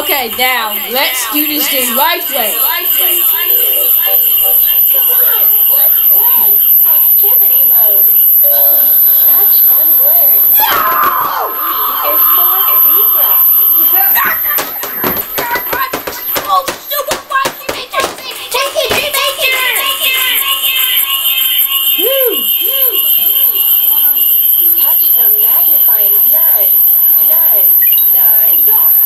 Okay, now let's do this the right way. Activity mode. Touch and learn. Z is for zebra. Touch the magnifying nine. Nine.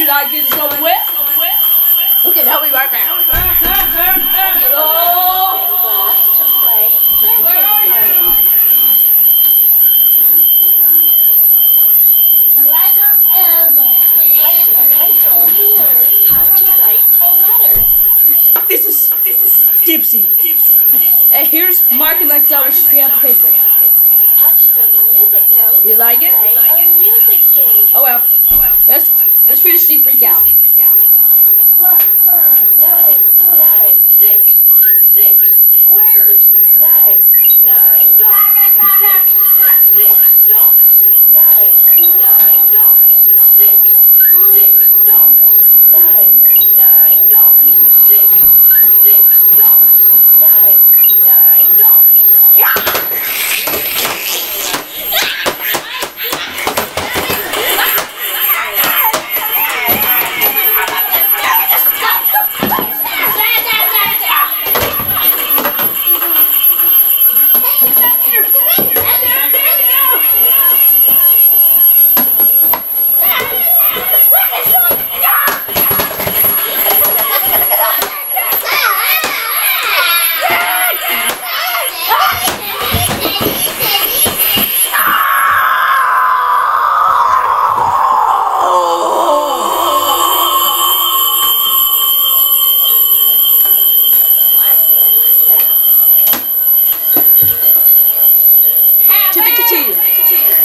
should I get this over with? Okay, now we right back. Hello? Class to play circus mode. Touch the pencil to learn how to write a letter. This is this is Dipsy. Dipsy. And here's Mark and Lexel with stamp paper. Touch the music notes. You like it? Play a music game. Oh well. Let's freak out. To be continued.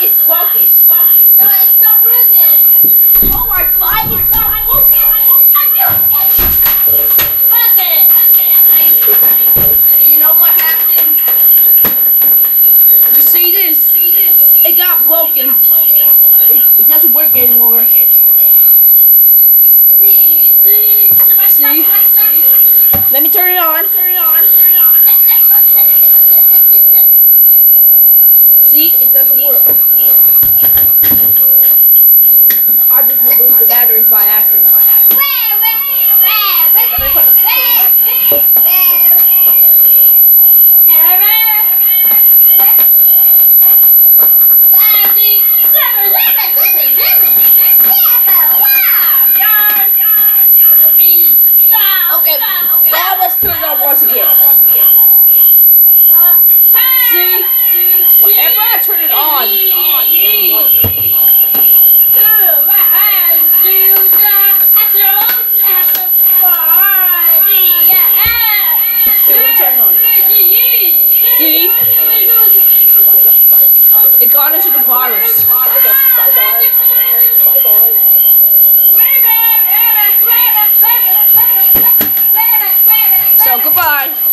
It's broken. Oh my god, it's not broken. I feel it. Broken. You know what happened? You see this? It got broken. It, it doesn't work anymore. See? Let me turn it on. Turn it on. See? It doesn't work. I just removed the batteries by accident. Okay, turn it on. See? It got into the virus. So goodbye.